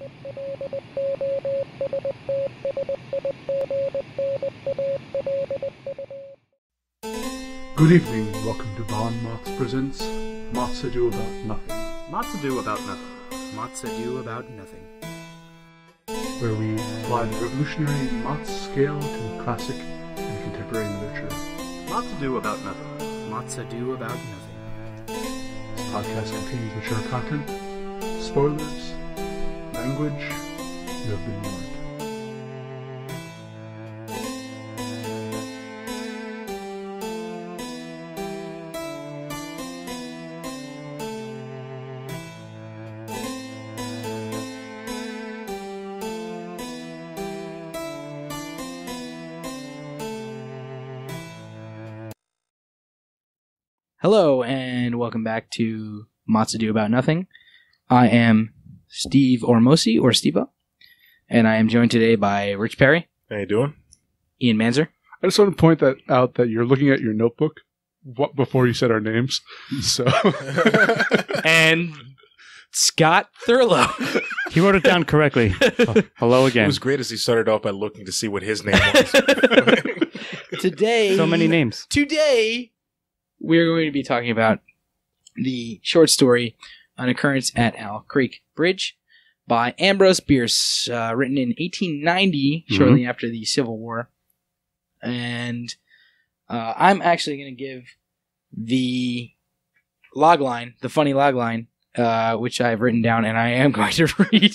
Good evening, and welcome to Bon MOTS Presents MOTS Ado About Nothing, Lots to do about nothing. Lots to do about nothing. where we apply the revolutionary MOTS scale to classic and contemporary literature. Lots to do about nothing. Lots to do about nothing. This podcast contains mature content, spoilers, language. You have been warned. Hello, and welcome back to MOTS Ado About Nothing. I am Steve Ormosi, or Steva, and I am joined today by Rich Perry, How you doing? Ian Manczur, I just want to point that out that you're looking at your notebook what, before you said our names. So and Scott Thurlow. He wrote it down correctly. Oh, hello It again. was great as he started off by looking to see what his name was. today, So many names. Today, we're going to be talking about the short story An Occurrence at Owl Creek Bridge by Ambrose Bierce, uh, written in 1890, shortly after the Civil War. And uh, I'm actually going to give the log line, the funny log line, uh, which I've written down and I am going to read.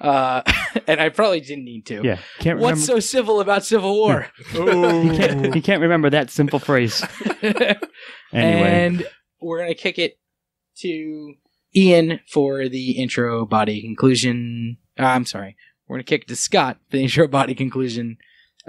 Uh, and I probably didn't need to. Yeah. Can't remember. What's so civil about Civil War? he, can't, he can't remember that simple phrase. Anyway. And we're gonna kick it to Ian for the intro body conclusion. Uh, I'm sorry. We're gonna kick to Scott for the intro body conclusion.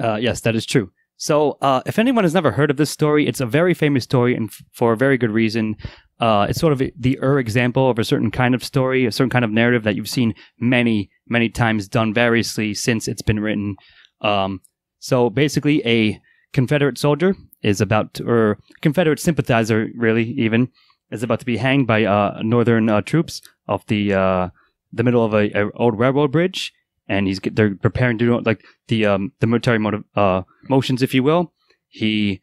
Uh, yes, that is true. So, uh, if anyone has never heard of this story, it's a very famous story and f- for a very good reason. Uh, it's sort of the Ur example of a certain kind of story, a certain kind of narrative that you've seen many, many times done variously since it's been written. Um, so, basically, a Confederate soldier is about, to, or Confederate sympathizer, really, even, is about to be hanged by uh, Northern uh, troops off the uh, the middle of a, a old railroad bridge, and he's they're preparing to do like the um, the military motive, uh, motions, if you will. He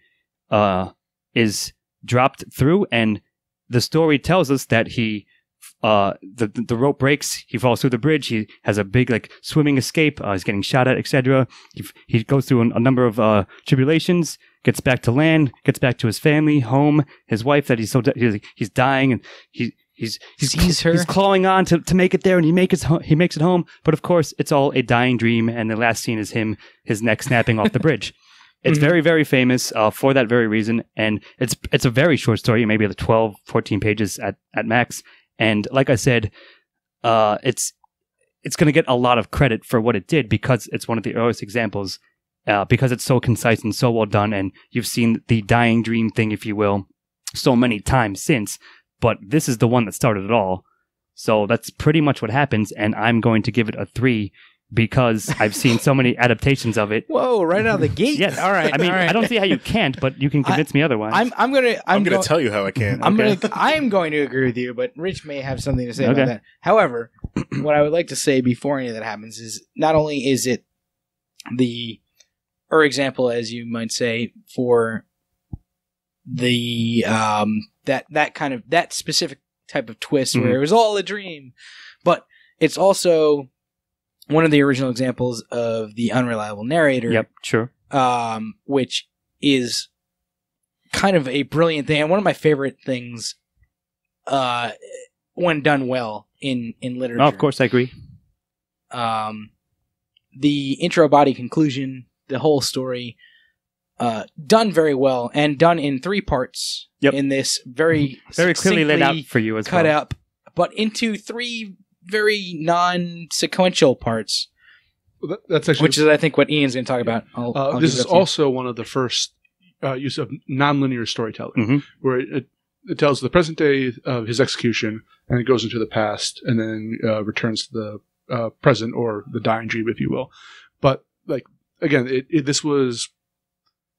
uh, is dropped through, and the story tells us that he uh, the the rope breaks. He falls through the bridge. He has a big like swimming escape. Uh, he's getting shot at, etc. He, he goes through a, a number of uh, tribulations. Gets back to land. Gets back to his family, home, his wife that he's so he's, he's dying, and he he's he's Sees her. he's clawing on to, to make it there, and he makes it ho- he makes it home. But of course, it's all a dying dream, and the last scene is him his neck snapping off the bridge. It's Mhm. very, very famous uh, for that very reason. And it's it's a very short story, maybe the 12, 14 pages at, at max. And like I said, uh, it's it's going to get a lot of credit for what it did because it's one of the earliest examples, uh, because it's so concise and so well done. And you've seen the dying dream thing, if you will, so many times since. But this is the one that started it all. So that's pretty much what happens. And I'm going to give it a three because I've seen so many adaptations of it. Whoa! Right out of the gate. Yes. All right. I mean, all right. I don't see how you can't, but you can convince me otherwise. I'm I'm gonna I'm, I'm, going go- to tell you how I can. I'm Okay. gonna I'm going to agree with you, but Rich may have something to say Okay. about that. However, what I would like to say before any of that happens is not only is it the or example, as you might say, for the um that that kind of that specific type of twist Mhm. where it was all a dream, but it's also one of the original examples of the unreliable narrator Yep, sure. um, which is kind of a brilliant thing and one of my favorite things uh, when done well in in literature. Oh, of course, I agree. Um, the intro body conclusion, the whole story, uh, done very well and done in three parts. Yep. In this very Very clearly laid out for you as cut well. up, but into three very non-sequential parts, Well, that- that's actually which is I think what Ian's going to talk about. I'll, Uh, I'll this give it is up to you. also one of the first uh, use of nonlinear storytelling, Mhm. where it, it tells the present day of his execution, and it goes into the past, and then uh, returns to the uh, present or the dying dream, if you will. But like again, it, it, this was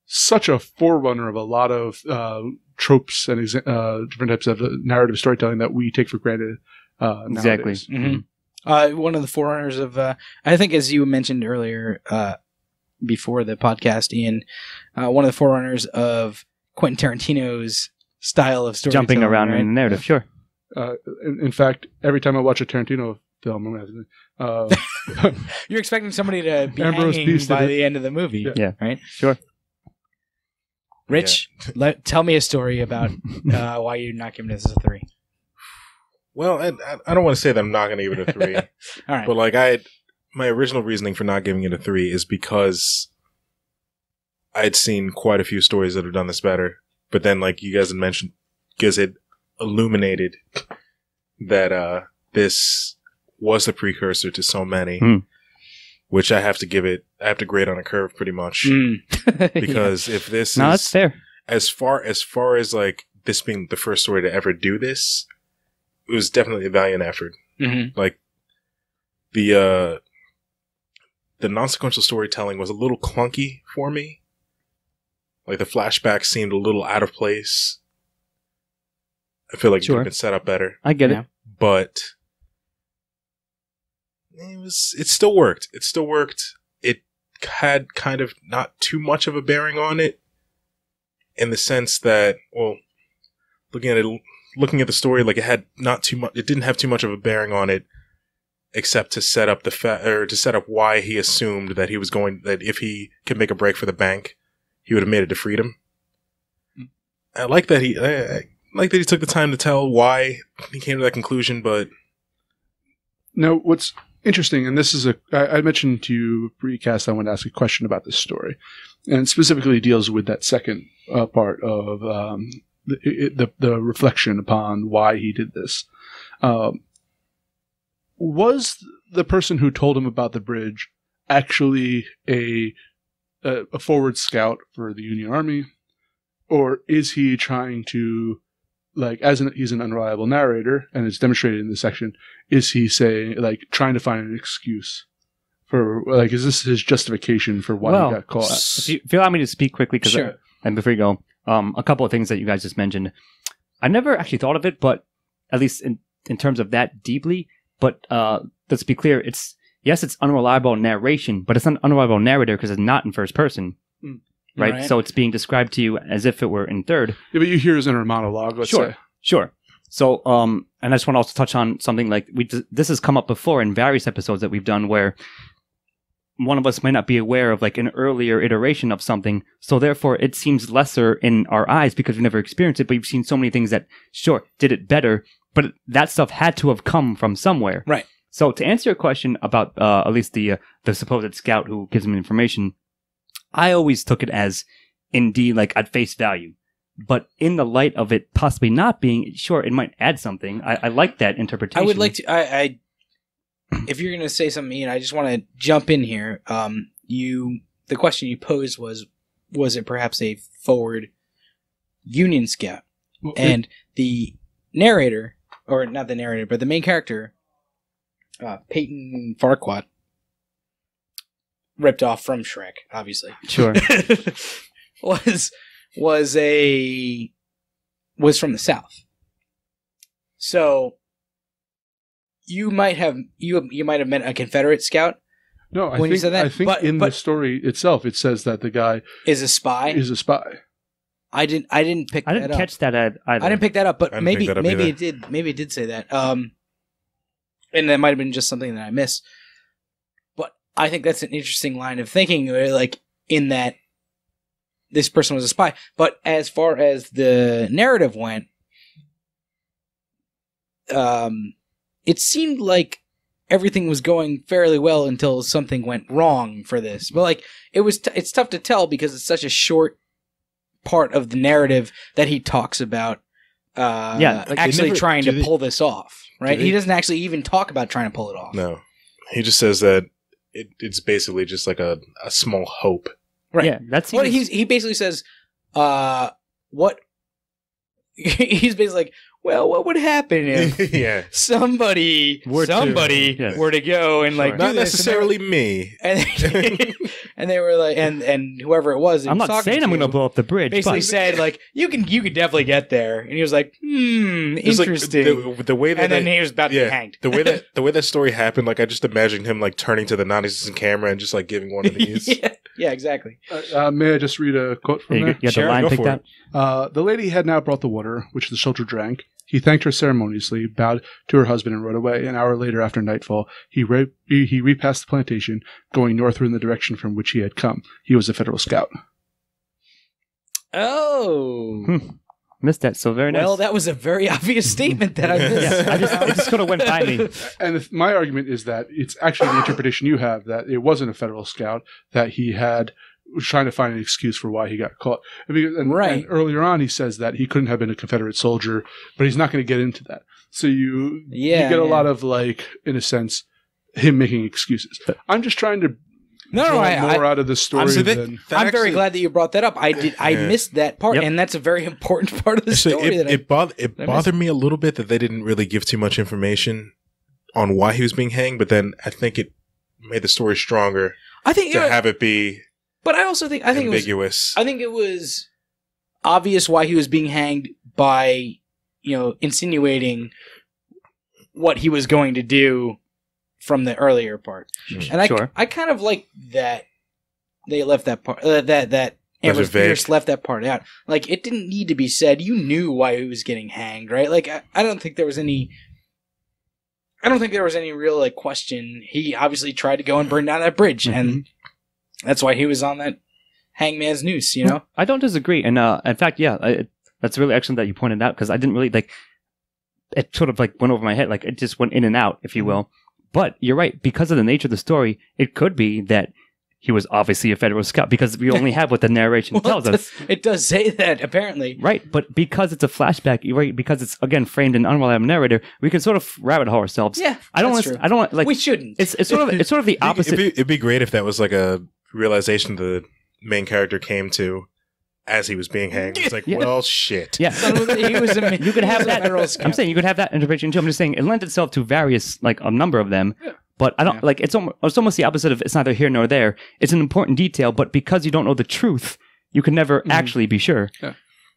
such a forerunner of a lot of uh, tropes and exa- uh, different types of uh, narrative storytelling that we take for granted. Uh, Exactly. nowadays. Mhm. Uh, one of the forerunners of, uh, I think, as you mentioned earlier, uh, before the podcast, Ian, uh, one of the forerunners of Quentin Tarantino's style of storytelling. Jumping around right? in the narrative, sure. Uh, in, in fact, every time I watch a Tarantino film, I'm gonna have to, uh, You're expecting somebody to be Ambrose hanging Bierce by did it. the end of the movie, Yeah. Yeah. right? Sure. Rich, let, tell me a story about uh, why you're not giving this a three. Well, I, I- I don't want to say that I'm not going to give it a three, All right. but like I, my original reasoning for not giving it a three is because I had seen quite a few stories that have done this better. But then, like you guys had mentioned, because it illuminated that uh this was the precursor to so many, Hmm. which I have to give it. I have to grade on a curve pretty much Mm. because if this No, is that's fair. as far as far as like this being the first story to ever do this, it was definitely a valiant effort. Mhm. Like the uh the non-sequential storytelling was a little clunky for me. Like the flashbacks seemed a little out of place. I feel like it could have been set up better, I get Yeah. it. but it was it still worked. It still worked. It had kind of not too much of a bearing on it in the sense that well looking at it looking at the story like it had not too much it didn't have too much of a bearing on it except to set up the fa- or to set up why he assumed that he was going that if he could make a break for the bank he would have made it to freedom mm. i like that he I, I like that he took the time to tell why he came to that conclusion but Now, what's interesting, and this is a, I, I mentioned to you precast, I want to ask a question about this story, and specifically deals with that second uh, part of um, the, it, the the reflection upon why he did this. Um, was the person who told him about the bridge actually a a, a forward scout for the Union Army, or is he trying to like as an, he's an unreliable narrator, and it's demonstrated in this section is he saying like trying to find an excuse for like is this his justification for why Well, he got caught? If you, if you allow me to speak quickly, because Sure. and before you go, um, a couple of things that you guys just mentioned. I never actually thought of it, but at least in, in terms of that deeply. But uh, let's be clear: it's yes, it's unreliable narration, but it's not unreliable narrator because it's not in first person. Right? Right. So it's being described to you as if it were in third. Yeah, but you hear his inner monologue. Let's Sure. say. Sure. So, um, and I just want to also touch on something like we this has come up before in various episodes that we've done where one of us might not be aware of like an earlier iteration of something, so therefore it seems lesser in our eyes because we've never experienced it. But you've seen so many things that sure did it better, but that stuff had to have come from somewhere, Right. So to answer your question about uh, at least the uh, the supposed scout who gives him information, I always took it as indeed like at face value but in the light of it possibly not being sure it might add something i, I like that interpretation I would like to. I, I if you're going to say something, Ian, I just want to jump in here. Um, you, the question you posed was, was it perhaps a forward Union scout? Well, And the narrator, or not the narrator, but the main character, uh, Peyton Farquaad, ripped off from Shrek, obviously. sure was was a was from the south. So you might have you you might have met a Confederate scout no, I when you think said that, I think but- in but- the story itself it says that the guy is a spy. is a spy. I didn't I didn't pick i didn't up. catch that at either I didn't pick that up, but maybe up maybe either. it did maybe it did say that. Um, and that might have been just something that I missed. But I think that's an interesting line of thinking, like in that this person was a spy. But as far as the narrative went, um, it seemed like everything was going fairly well until something went wrong for this. But like it was, t- it's tough to tell because it's such a short part of the narrative that he talks about. Uh, Yeah, like, actually never- trying to they- pull this off, right? they- he doesn't actually even talk about trying to pull it off. no he just says that it, it's basically just like a, a small hope Right. yeah that's Well, he's he basically says, uh, what? he's basically like, well, what would happen if yeah. somebody, Were to- somebody Yes. were to go and like Sure. do Not this?" necessarily me. And they, and they were like, and and whoever it was, I'm not talking saying I'm going to blow up the bridge. basically but said like, you can you could definitely get there, and he was like, hmm, It's like interesting. the, the way that and then they- he was about to be hanged. the way that the way that story happened, like I just imagined him like turning to the non-existent camera and just like giving one of these. yeah, yeah, exactly. Uh, uh, may I just read a quote from you, there? got- you Sure, the line go picked for out. Uh, the lady had now brought the water, which the soldier drank. He thanked her ceremoniously, bowed to her husband, and rode away. An hour later, after nightfall, he, re- he he repassed the plantation, going northward in the direction from which he had come. He was a Federal scout. Oh. Hmm. Missed that. So very nice. Well, that was a very obvious statement that I missed. Yeah, I just- it just coulda went by me. And if, my argument is that it's actually the interpretation you have that it wasn't a Federal scout, that he had was trying to find an excuse for why he got caught. And, because- and- Right. and earlier on, he says that he couldn't have been a Confederate soldier, but he's not going to get into that. So you Yeah, you get a lot of like, in a sense, him making excuses. I'm just trying to No, no, draw I, more I, out of the story So that- than that I'm very actually- glad that you brought that up. I did. I Yeah. missed that part, Yep. and that's a very important part of the So story. it, that I, it, both, it I bothered me a little bit that they didn't really give too much information on why he was being hanged, but then I think it made the story stronger I think, to yeah, have it be but I also think I think it was. I think it was obvious why he was being hanged by, you know, insinuating what he was going to do from the earlier part. And I, Sure. I kind of like that they left that part, uh, that, that Left Ambrose it vague. Bierce left that part out. Like, it didn't need to be said. You knew why he was getting hanged, right? Like, I, I don't think there was any. I don't think there was any real like question. He obviously tried to go and burn down that bridge, and that's why he was on that hangman's noose. You know, I don't disagree, and uh, in fact, yeah, I, that's really excellent that you pointed out because I didn't really like. It sort of like went over my head, like it just went in and out, if you will. But you're right, because of the nature of the story, it could be that he was obviously a Federal scout because we only have what the narration Well, tells it us. it does say that apparently. Right, but because it's a flashback, right? Because it's again framed in unreliable narrator, we can sort of rabbit hole ourselves. Yeah, I don't. that's Want, true. I don't want like we shouldn't. it's it's sort of it's sort of the opposite. It'd be, it'd be great if that was like a realization the main character came to as he was being hanged. It's like, Yeah. well, shit. yeah, Son he was a, you could have that. federal I'm saying you could have that interpretation too. I'm just saying it lent itself to various, like a number of them. Yeah. But I don't Yeah. like it's almost, it's almost the opposite of it's neither here nor there. It's an important detail, but because you don't know the truth, you can never Mhm. actually be sure.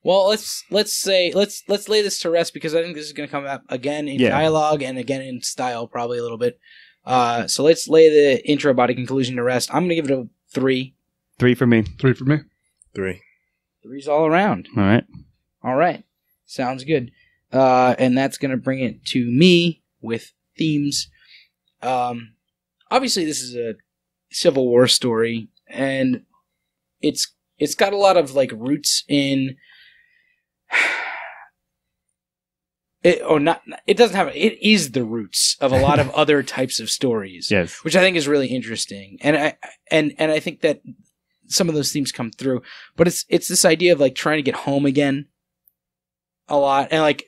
Well, let's let's say let's let's lay this to rest because I think this is going to come up again in Yeah. dialogue and again in style, probably a little bit. Uh, so let's lay the intro body conclusion to rest. I'm going to give it a three. Three for me. three for me. Three. Three's all around. All right. All right, sounds good. Uh, and that's going to bring it to me with themes. Um, obviously, this is a Civil War story, and it's it's got a lot of like roots in. It, oh, not it doesn't have it is the roots of a lot of other types of stories Yes. which I think is really interesting. And I and and I think that some of those themes come through. But it's it's this idea of like trying to get home again a lot and like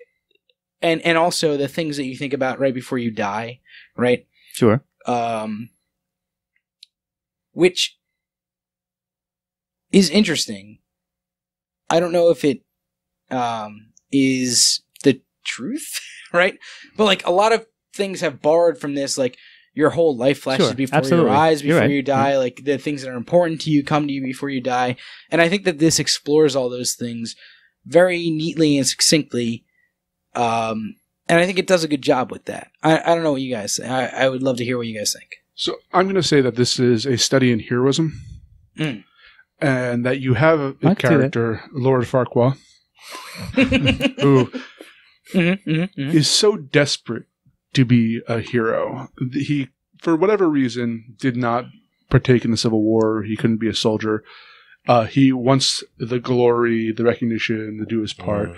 and and also the things that you think about right before you die, right? Sure. Um which is interesting. I don't know if it um is truth, right? But like a lot of things have borrowed from this like your whole life flashes Sure, before absolutely. your eyes before right. you die like the things that are important to you come to you before you die and i think that this explores all those things very neatly and succinctly um and i think it does a good job with that i, I don't know what you guys say I, I would love to hear what you guys think So I'm going to say that this is a study in heroism, Mm. and that you have a, a I can character, Lord Farquaad, who Mhm, mhm, mhm. is so desperate to be a hero. He, for whatever reason, did not partake in the Civil War. He couldn't be a soldier. Uh, he wants the glory, the recognition, to do his part.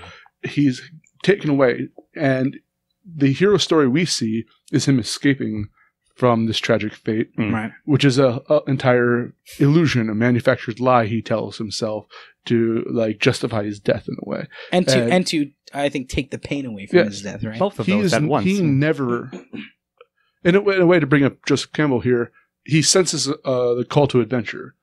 Mm. He's taken away, and the hero story we see is him escaping from this tragic fate, Mm. right which is a, a entire illusion, a manufactured lie he tells himself to like justify his death in a way. and to Uh, and to i think take the pain away from Yeah. his death right Both of he those is at once. he never in a, way, in a way to bring up joseph campbell here he senses uh, the call to adventure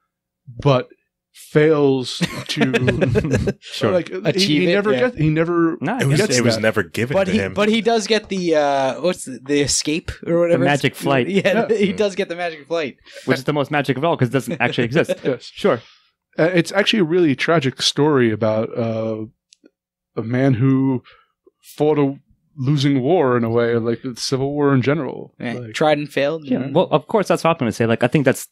but fails to Sure. like he, Achieve he it, never yeah. gets he never No, It was, guess it was never given but to he him. but he does get the uh what's the, the escape or whatever it's- magic flight. yeah, Yeah. he does get the magic flight which is the most magic of all because it doesn't actually exist. yes Sure. Uh, it's actually a really tragic story about uh, a man who fought a losing war in a way like the civil war in general Eh, Like, tried and failed Yeah. Well, of course, that's what I'm going to say. Like, I think that's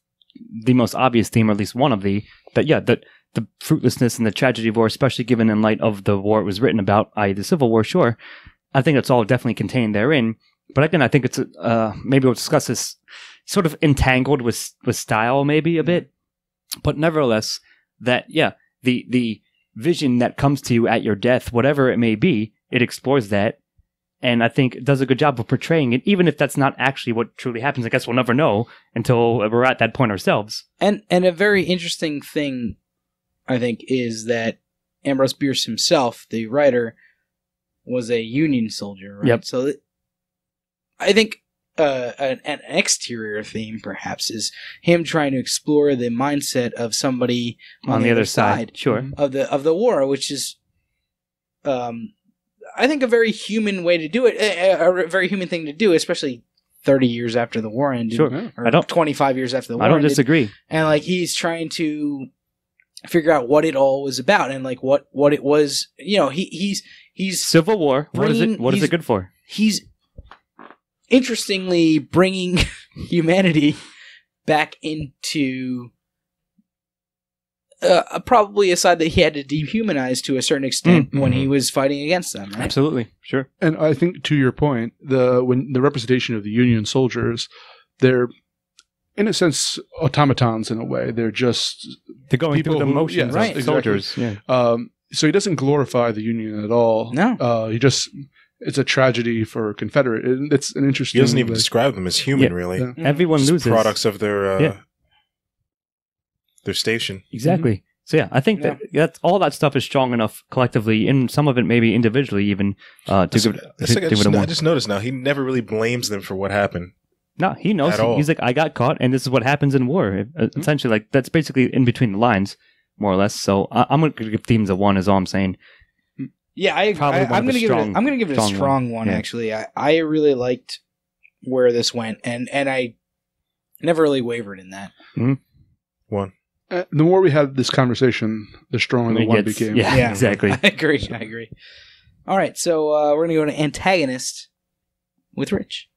the most obvious theme, or at least one of the that. Yeah, that the fruitlessness and the tragedy of war, especially given in light of the war it was written about, i.e., the Civil War. Sure, I think it's all definitely contained therein. But again, I think it's uh, maybe we'll discuss this sort of entangled with with style, maybe a bit. But nevertheless, that yeah, the the vision that comes to you at your death, whatever it may be, it explores that and I think it does a good job of portraying it, even if that's not actually what truly happens. I guess we'll never know until we're at that point ourselves. And and a very interesting thing, I think, is that Ambrose Bierce himself, the writer, was a Union soldier. Right? Yep. So it- I think uh, an, an exterior theme, perhaps, is him trying to explore the mindset of somebody on, On, the, other side, sure. Mhm. of the of the war, which is, um, I think, a very human way to do it, a, a- a very human thing to do, especially thirty years after the war ended, Sure. Or I don't- twenty five years after the war I don't ended disagree. and like he's trying to figure out what it all was about and like what what it was you know he he's he's Civil War. What is it? What is it good for? he's interestingly bringing humanity back into uh, probably a side that he had to dehumanize to a certain extent Mm, when he was fighting against them right Absolutely, sure. and i think to your point the when the representation of the union soldiers they're in a sense automatons in a way they're just To going People through the who- motions yeah, right, exactly. soldiers. Yeah. um so he doesn't glorify the union at all No. uh he just it's a tragedy for confederate and it's an interesting. he doesn't even like- describe them as human, Yeah. really. Yeah. Everyone Just loses. products of their uh, Yeah. their station. Exactly. So yeah, I think that that's all that stuff is strong enough collectively, and some of it maybe individually even uh, to give it, that's to I, give just, it a I one. just noticed now he never really blames them for what happened. No, he knows. He- He's like, I got caught, and this is what happens in war. Uh, Essentially, like that's basically in between the lines, more or less. So I, I'm going to give themes a one. Is all I'm saying. Yeah, I, Probably I, one I'm of going to give it. A, strong- I'm going to give it a strong strong one. one. Yeah. Actually, I, I really liked where this went, and and I never really wavered in that. One. Uh, the more we had this conversation the stronger the It one gets- became Yeah, Yeah. exactly. I agree. I agree. All right, so uh, we're going to go to antagonist with Rich.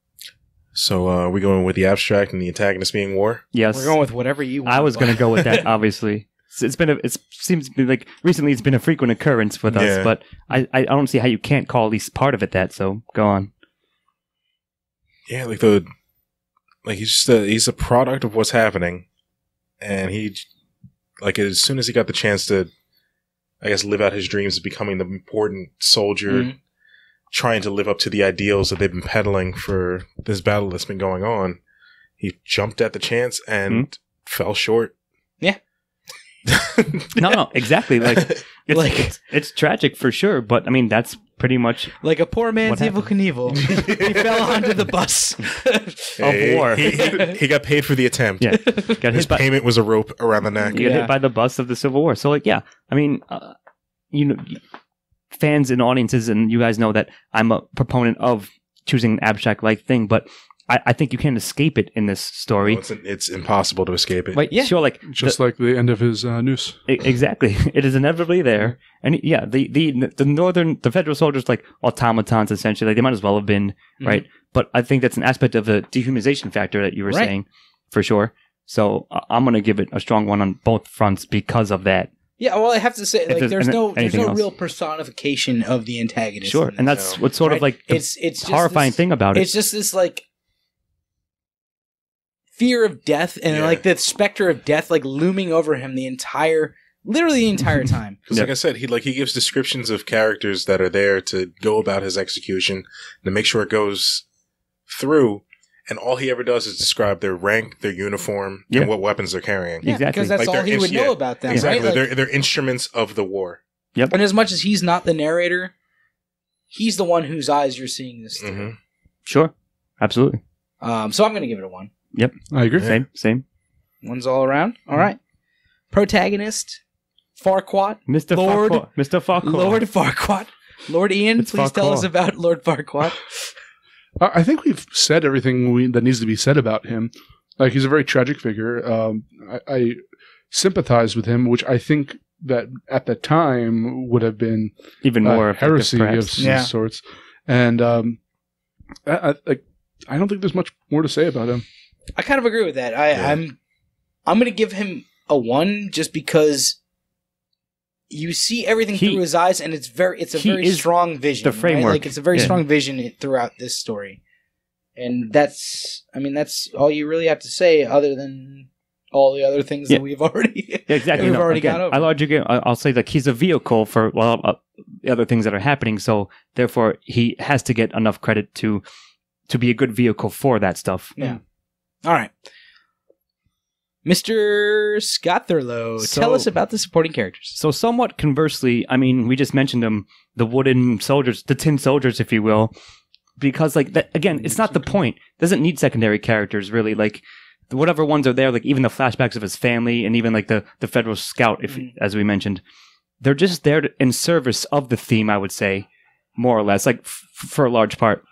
So uh, we going with the abstract and the antagonist being war. Yes, We're going with whatever you want. I was going to go with that. Obviously, it's, it's been a, it seems to be like recently it's been a frequent occurrence with us, Yeah. but I, I I don't see how you can't call at least part of it that. So go on. Yeah, like the like he's just a, he's a product of what's happening, and he like as soon as he got the chance to, I guess, live out his dreams of becoming the important soldier, Mhm. trying to live up to the ideals that they've been peddling for this battle that's been going on, he jumped at the chance and fell short. Yeah. No, no, exactly. Like it's, Like- it's it's tragic for sure, but I mean that's pretty much Like a poor man's What Evel Knievel. he fell onto the bus. Hey, war. He, he- he got paid for the attempt. yeah. Got His by payment was a rope around the neck. you got Yeah. hit by the bus of the Civil War. So like yeah, I mean, uh, you know, fans and audiences, and you guys know that I'm a proponent of choosing an abstract like thing, but I, I think you can't escape it in this story. Well, it's, it's impossible to escape it. Right? Yeah. Sure, like just like the end of his uh, noose Exactly. It is inevitably there. And yeah, the, the the northern the federal soldiers like automatons essentially. Like they might as well have been, Mhm. right? But I think that's an aspect of the dehumanization factor that you were Right. saying for sure. So I- I'm going to give it a strong one on both fronts because of that. Yeah, well, I have to say, like, there's there's, no, there's no else. real personification of the antagonist. Sure. And that's No. what's sort right? of like the it's it's just horrifying this- thing about it. It's just this like fear of death and Yeah. like the specter of death like looming over him the entire, literally the entire time. Because, Yeah. like I said, he like he gives descriptions of characters that are there to go about his execution to make sure it goes through, and all he ever does is describe their rank, their uniform, Yeah. and what weapons they're carrying. Yeah, Exactly. because that's Like all he would know yeah, about them, exactly, right? Like, they're they're instruments of the war. Yep. And as much as he's not the narrator, he's the one whose eyes you're seeing this through. hmm sure. Absolutely. Um, so I'm going to give it a one. I agree Same. Same. One's all around. All right. Protagonist Farquaad, Mr. Lord- Farquaad. Mr. Farquaad. Lord Farquaad, Lord Ian. It's please tell Farquaad. us about Lord Farquaad. I I think we've said everything we, that needs to be said about him. Like he's a very tragic figure. Um, I, I sympathize with him, which I think that at the time would have been Even uh, more effective, heresy of perhaps. some Yeah. sorts. And um, I, I, like, I don't think there's much more to say about him. I kind of agree with that. I, Yeah. I'm I'm gonna give him a one just because you see everything He- through his eyes, and it's very it's a very strong vision. the right? framework. Like it's a very Yeah. strong vision throughout this story, and that's I mean that's all you really have to say other than all the other things Yeah. that we've already. Yeah, exactly. We've No, already again, gone over. I'll argue. I- I'll say like he's a vehicle for well uh, the other things that are happening. So therefore, he has to get enough credit to to be a good vehicle for that stuff. Yeah. All right. Mr. Scott Thurlow, So- tell us about the supporting characters. So somewhat conversely, I mean, we just mentioned them, the wooden soldiers, the tin soldiers, if you will, because like that again, it's not the point. Doesn't need secondary characters really. Like whatever ones are there, like even the flashbacks of his family, and even like the the federal scout, if Mhm. as we mentioned, they're just there to, in service of the theme. I would say, more or less, like f- for a large part.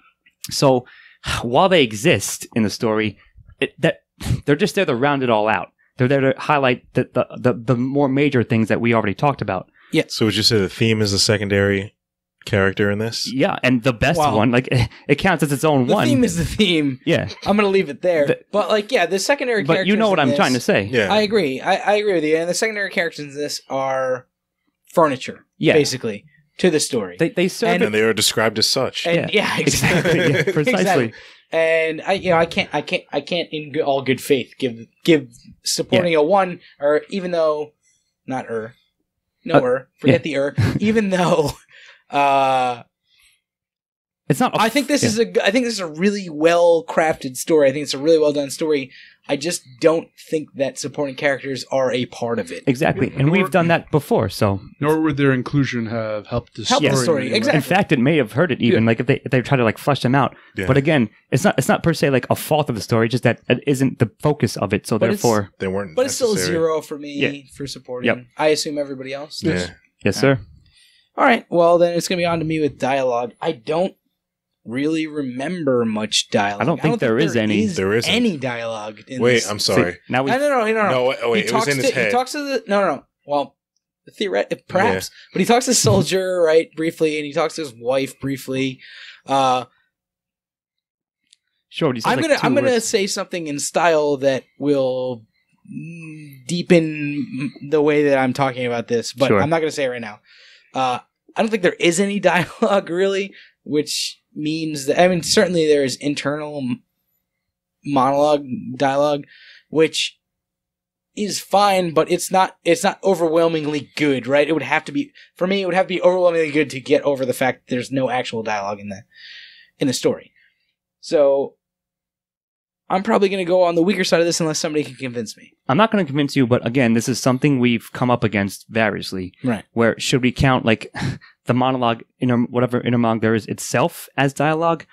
So while they exist in the story, it, that they're just there to round it all out. They're there to highlight the, the, the, the more major things that we already talked about. Yeah. So would you say the theme is the secondary character in this? Yeah, and the best Wow. one, like it counts as its own The one. theme is the theme. yeah, I'm going to leave it there. The- but, like, yeah, the secondary but characters. you know what I'm this- trying to say. Yeah. I agree. I, I agree with you. And the secondary characters in this are furniture, Yeah. basically, to the story. They they serve And- it and they are described as such. and, yeah, exactly, exactly. yeah, precisely. Exactly. And I, you know, I can't, I can't, I can't, in all good faith, give give supporting a one, or even though, not er, no Uh, er, forget the er, even though, uh, It's not. a I think this yeah. is a. I think this is a really well crafted story. I think it's a really well done story. I just don't think that supporting characters are a part of it. exactly, and we've done that before. So Nor would their inclusion have helped the Help story. the in story, any way. exactly. in fact, it may have hurt it even. Like if they if they try to like flesh them out. Yeah. But again, it's not it's not per se like a fault of the story. Just that it isn't the focus of it. So But it's- therefore, they weren't. But it's still necessary. zero for me Yeah. for supporting. Yep. I assume everybody else. Yeah. yes, sir. All right. Well, then it's going to be on to me with dialogue. I don't really remember much dialogue. I don't think there is any. There isn't. any dialogue. In Wait, this. I'm sorry. See, now we No, no, no, no, no. No, wait, wait, he it was talks in his to, head. He talks to the no, no, no. Well, theoret- perhaps, but he talks to the soldier right briefly, and he talks to his wife briefly. Uh, sure. you said, I'm like, gonna two I'm gonna words. say something in style that will deepen the way that I'm talking about this, but Sure. I'm not gonna say it right now. Uh, I don't think there is any dialogue really, which means that I mean certainly there is internal monologue dialogue, which is fine, but it's not it's not overwhelmingly good, right? It would have to be for me. It would have to be overwhelmingly good to get over the fact that there's no actual dialogue in the in the story. So I'm probably going to go on the weaker side of this unless somebody can convince me. I'm not going to convince you, but again, this is something we've come up against variously. Right. Where should we count like the monologue, inner whatever inner monologue there is itself as dialogue?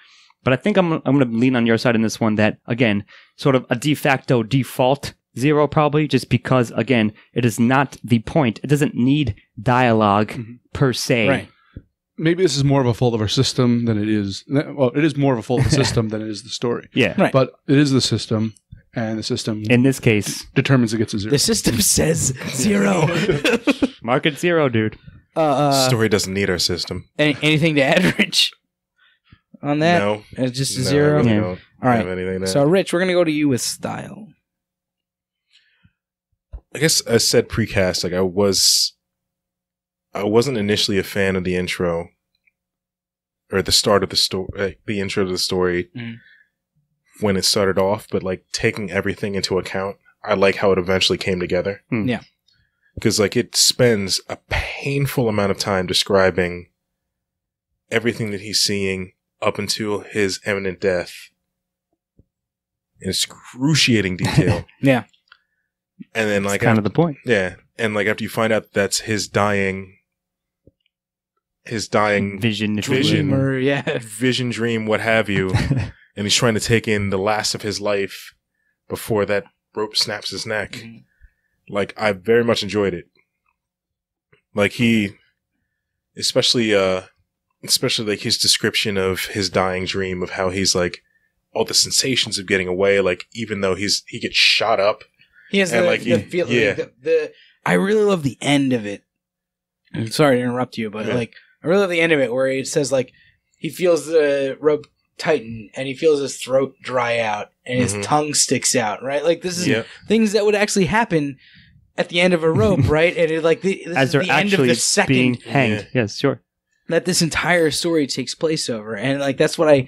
But I think I'm I'm going to lean on your side in this one. That again, sort of a de facto default zero probably, just because again, it is not the point. It doesn't need dialog Mhm. per se. Right. Maybe this is more of a fault of our system than it is. Well, it is more of a fault of the system than it is the story. Yeah. Right. But it is the system, and the system In this case, determines it gets a zero. The system says zero. market zero, dude. uh, uh, Story doesn't need our system. any, anything to add, Rich? On that? no, It's just a no, I zero. really Yeah. don't All right. have anything to So, Rich, we're going to go to you with style. I guess I said precast. Like I was, I wasn't initially a fan of the intro or the start of the story, the intro to the story Mhm. when it started off. But like taking everything into account, I like how it eventually came together. Hmm. Yeah. because like it spends a painful amount of time describing everything that he's seeing up until his imminent death in excruciating detail. Yeah. And then That's like kind of the point. yeah, and like after you find out that's his dying, his dying Vision, if Vision. will. Dreamer, yeah. vision, dream, what have you, and he's trying to take in the last of his life before that rope snaps his neck. Mhm. Like I very much enjoyed it. Like he, especially, uh, especially like his description of his dying dream of how he's like all the sensations of getting away. Like even though he's he gets shot up. He has And, the, like, the he- feel. yeah. The, the I really love the end of it. I'm sorry to interrupt you, but Yeah. like I really love the end of it where it says like he feels the rope tighten and he feels his throat dry out and his Mhm. tongue sticks out. Right, like this is Yeah, things that would actually happen at the end of a rope, right? And it like the, this As is they're the end of actually the second being hanged. Yeah. Yes, sure. that this entire story takes place over, and like that's what I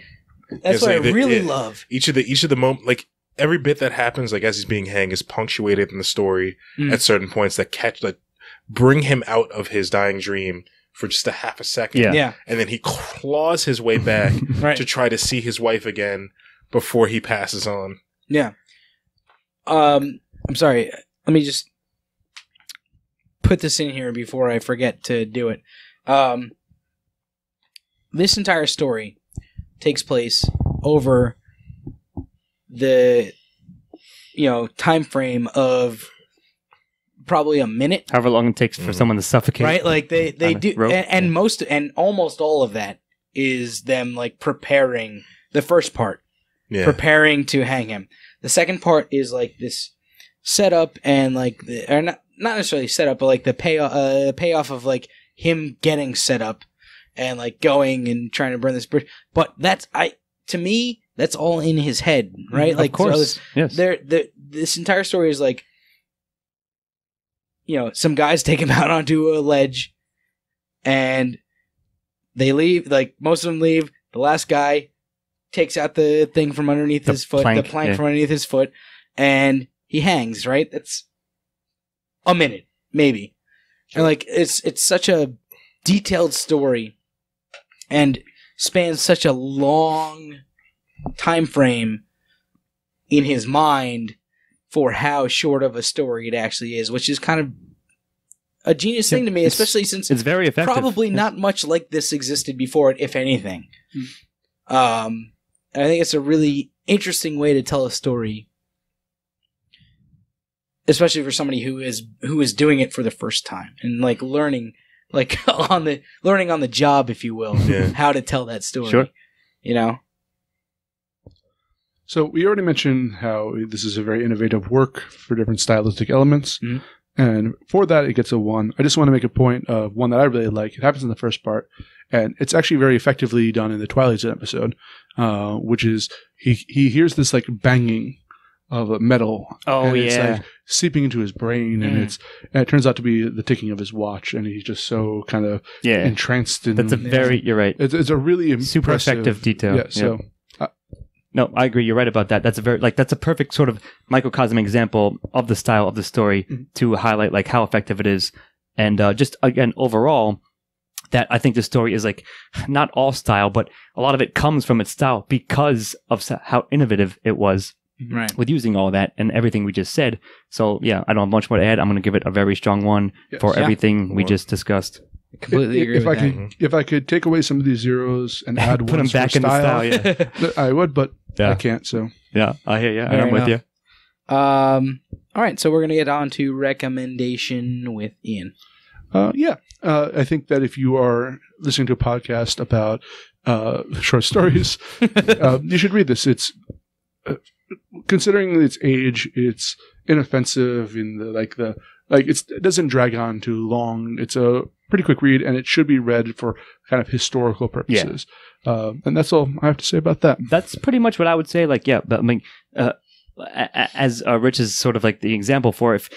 that's It's what like I the- really yeah. love. each of the each of the moment like every bit that happens like as he's being hanged is punctuated in the story Mm. at certain points that catch that bring him out of his dying dream for just a half a second. Yeah. Yeah, and then he claws his way back right. to try to see his wife again before he passes on. Yeah. Um, I'm sorry. Let me just put this in here before I forget to do it. Um, this entire story takes place over the you know time frame of probably a minute However long it takes for Mhm. someone to suffocate. right like they they do rope, and, and yeah. most and almost all of that is them like preparing the first part Yeah. preparing to hang him. The second part is like this setup and like the, or not not necessarily setup, but like the pay uh, payoff of like him getting set up and like going and trying to burn this bridge. But that's I to me that's all in his head, right? Of like so course. yes. there the this entire story is like you know some guys take him out onto a ledge and they leave like most of them leave. The last guy takes out the thing from underneath The his foot plank, the plank yeah. from underneath his foot and he hangs right? That's a minute maybe. And like it's it's such a detailed story and spans such a long time frame in his mind for how short of a story it actually is, which is kind of a genius thing to me, It's- especially since It's very effective. probably Yes. not much like this existed before it, if anything. Um, I think it's a really interesting way to tell a story, especially for somebody who is who is doing it for the first time and like learning, like on the learning on the job, if you will, Yeah. how to tell that story. Sure. You know. So we already mentioned how this is a very innovative work for different stylistic elements, Mhm. and for that it gets a one. I just want to make a point of one that I really like. It happens in the first part, and it's actually very effectively done in the Twilight Zone episode, uh, which is he he hears this like banging of a metal. Oh, and it's yeah. like seeping into his brain, and Mm. it's and it turns out to be the ticking of his watch, and he's just so kind of Yeah. entranced in. That's a very, you're right. it's, it's a really Super effective detail. Yeah. So No, I agree. You're right about that. That's a very like that's a perfect sort of microcosm example of the style of the story Mhm. to highlight like how effective it is, and uh, just again overall, that I think the story is like not all style, but a lot of it comes from its style because of how innovative it was Right. with using all that and everything we just said. So yeah, I don't have much more to add. I'm going to give it a very strong one yes. for Yeah. everything we One. just discussed. Completely if, agree if with I that. could, if I could take away some of these zeros and add Put them back for in the style. Yeah, I would, but I can't. So yeah. I hear you. Fair I'm with you. Um. All right, so we're gonna get on to recommendation with Ian. uh, yeah, uh, I think that if you are listening to a podcast about uh, short stories, uh, you should read this. It's uh, considering its age, it's inoffensive in the like the like it's, it doesn't drag on too long. It's a pretty quick read, and it should be read for kind of historical purposes. Uh, and that's all I have to say about that. that's pretty much what I would say. Like, yeah, but I mean, uh, as uh, Rich is sort of like the example for if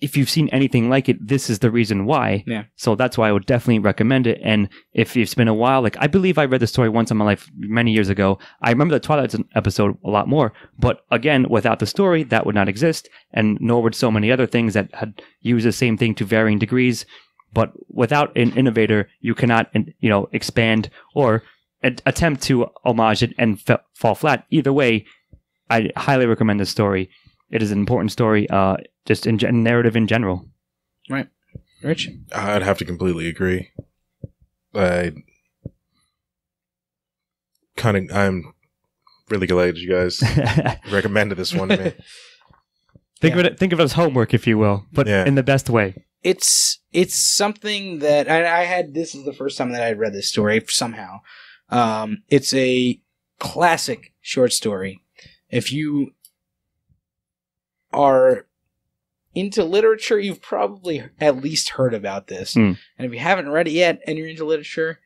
if you've seen anything like it, this is the reason why. Yeah. So that's why I would definitely recommend it. And if it's been a while, like I believe I read the story once in my life many years ago. I remember the Twilight episode a lot more. But again, without the story, that would not exist, and nor would so many other things that had used the same thing to varying degrees. But without an innovator, you cannot, you know, expand or attempt to homage it and f- fall flat. Either way, I highly recommend the story. It is an important story, uh, just in gen- narrative in general. Right, Rich. I'd have to completely agree. I kind of, I'm really glad you guys recommended this one to me. Think of it think of it as homework, if you will, but Yeah. in the best way. it's it's something that I, I had. This is the first time that I had read this story somehow. Um, it's a classic short story. If you are into literature, you've probably at least heard about this. Hmm. And if you haven't read it yet and you're into literature,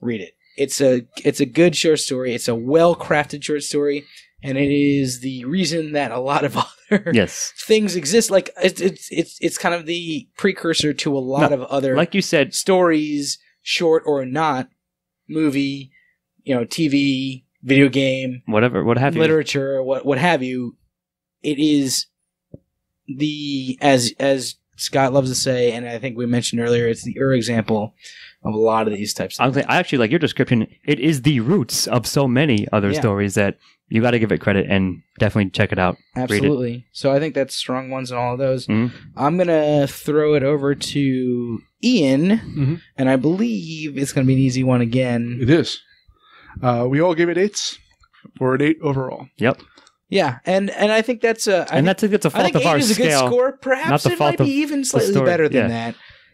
read it. It's a it's a good short story. It's a well crafted short story, and it is the reason that a lot of other Yes. things exist. Like it's it's it's it's kind of the precursor to a lot No, of other Like you said, stories, short or not, movie, you know, TV, video game, whatever, what have you. literature, what what have you. It is the as as Scott loves to say, and I think we mentioned earlier, it's the ur example of a lot of these types I, of was I actually like your description. It is the roots of so many other Yeah. stories that you got to give it credit and definitely check it out. Read it. Absolutely. So I think that's strong ones in all of those. Mhm. I'm gonna throw it over to Ian, Mhm. and I believe it's gonna be an easy one again. It is. Uh, we all gave it eights for an eight overall. Yep. Yeah, and and I think that's a I and think- that's a, that's a I fault think of eight our is a good scale. score. Perhaps not the it fault might be even slightly better than yeah.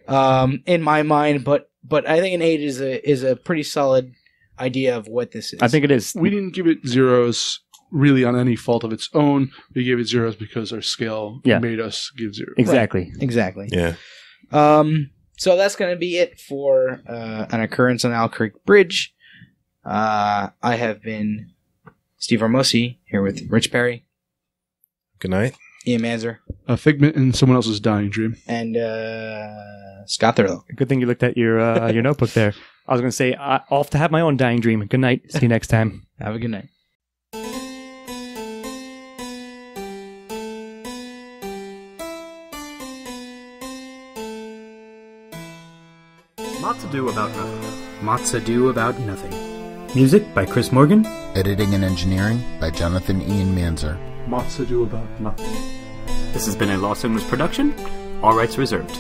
that, um, in my mind. But but I think an eight is a is a pretty solid idea of what this is. I think it is. We didn't give it zeros really on any fault of its own. We gave it zeros because our scale Yeah. made us give zero. exactly. exactly. Yeah. Um, so that's going to be it for uh, an occurrence on Owl Creek Bridge. Uh, I have been Steve Ormosi here with Rich Perry, Good night. Ian Manczur, A figment in someone else's dying dream. and uh, Scott Thurlow. Good thing you looked at your uh, your notebook there. I was going to say, I, I'll to have my own dying dream. Good night. See you next time. Have a good night. MOTS Ado about nothing. MOTS Ado about nothing. Music by Chris Morgan. Editing and engineering by Jonathan Ian Manczur. Lots to do about nothing. This has been a Lost Owners production. All rights reserved.